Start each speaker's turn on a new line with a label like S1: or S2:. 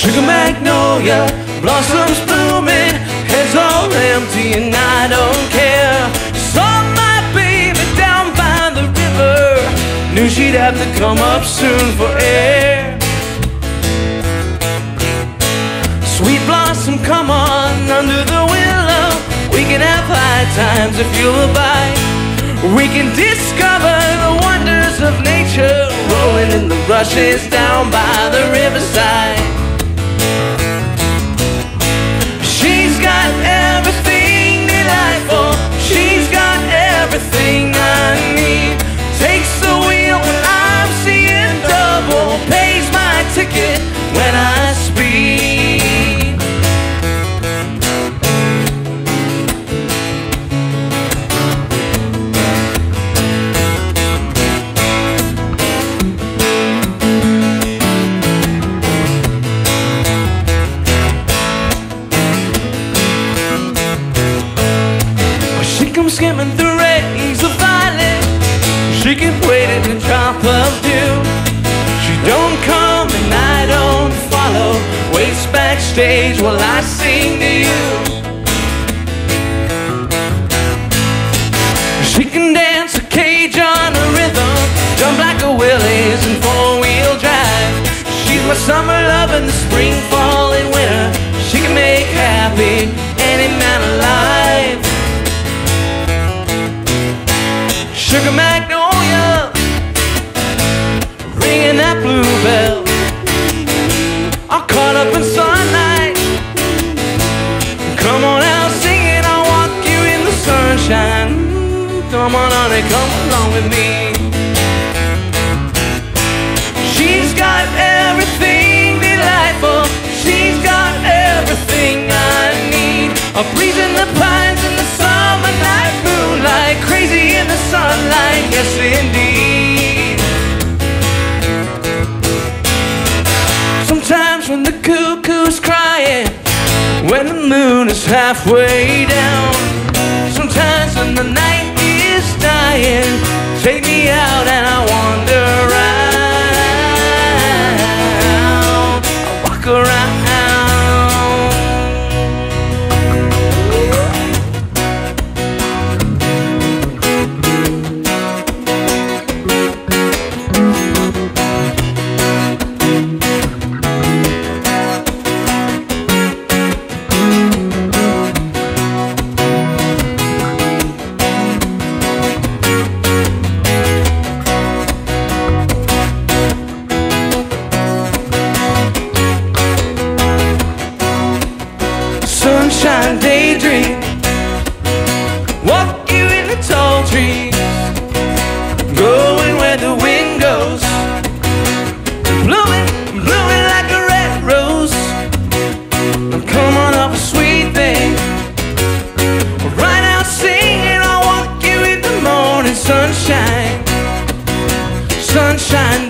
S1: Sugar magnolia, blossoms blooming, heads all empty, and I don't care. Saw my baby down by the river, knew she'd have to come up soon for air. Sweet blossom, come on under the willow. We can have high times if you'll abide. We can discover the wonders of nature, rolling in the rushes down by the riverside. Skimming through rays of violet. She can wait at the drop of dew. She don't come and I don't follow. Waits backstage while I sing to you. She can dance a cage on a rhythm, jump like a Willys in four-wheel Sugar magnolia, ringing that bluebell. All caught up in sunlight. Come on out, sing it. I'll walk you in the sunshine. Come on, honey, come along with me. She's got everything delightful. She's got everything I need. A breeze in the pines in the sunlight, yes indeed. Sometimes when the cuckoo's crying, when the moon is halfway down, sometimes when the night is dying, take me sunshine. Sunshine